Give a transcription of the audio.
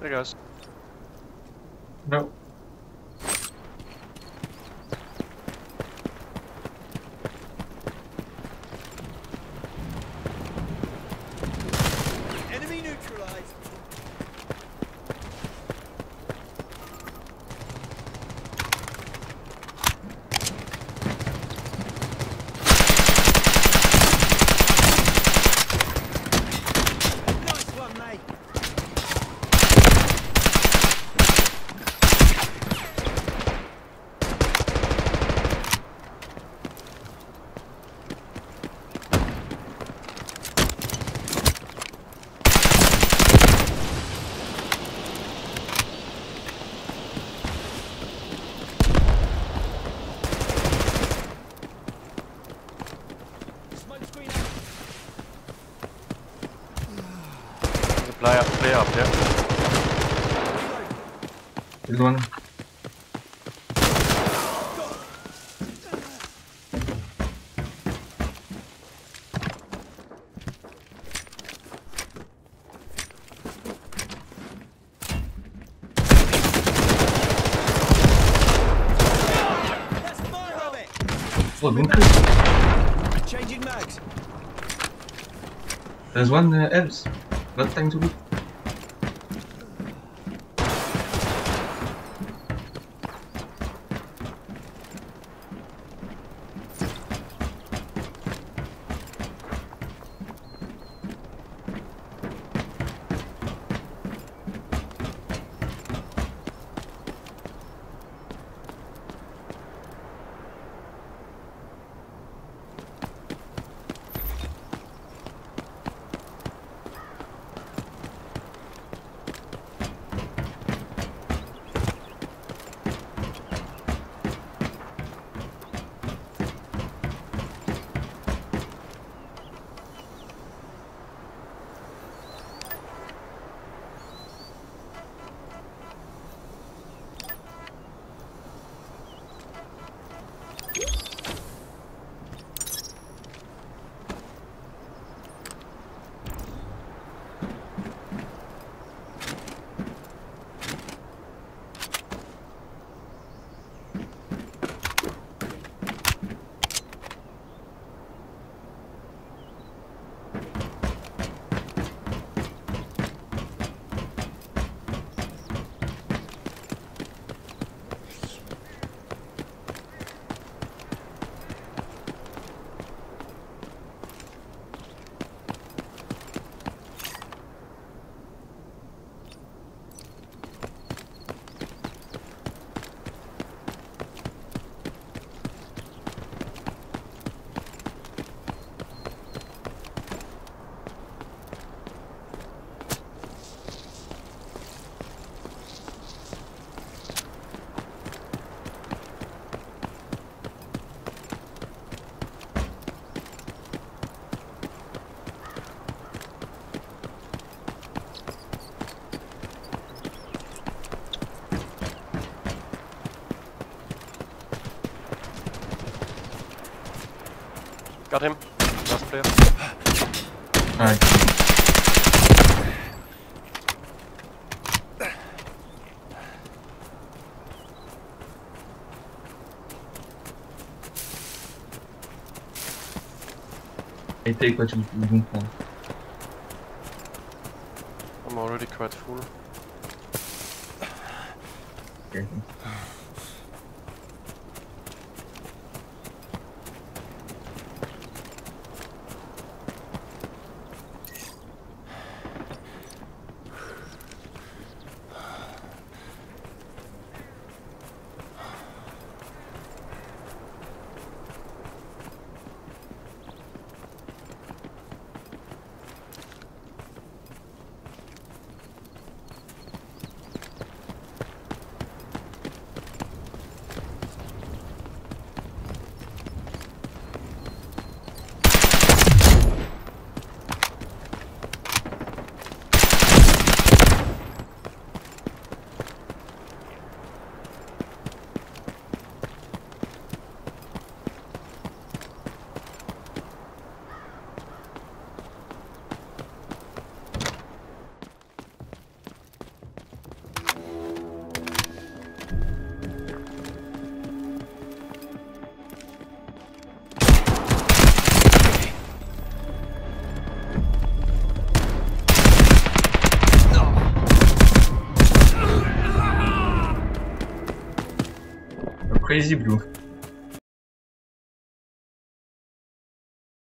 Hey guys. No. There's a player, player up there. There's one. That's fire of it. Bunker. Changing mags. There's one uh, else. 난 땡 소리 Got him. Last player. Alright. I take what you you want. I'm already quite full. Okay. про изибрю.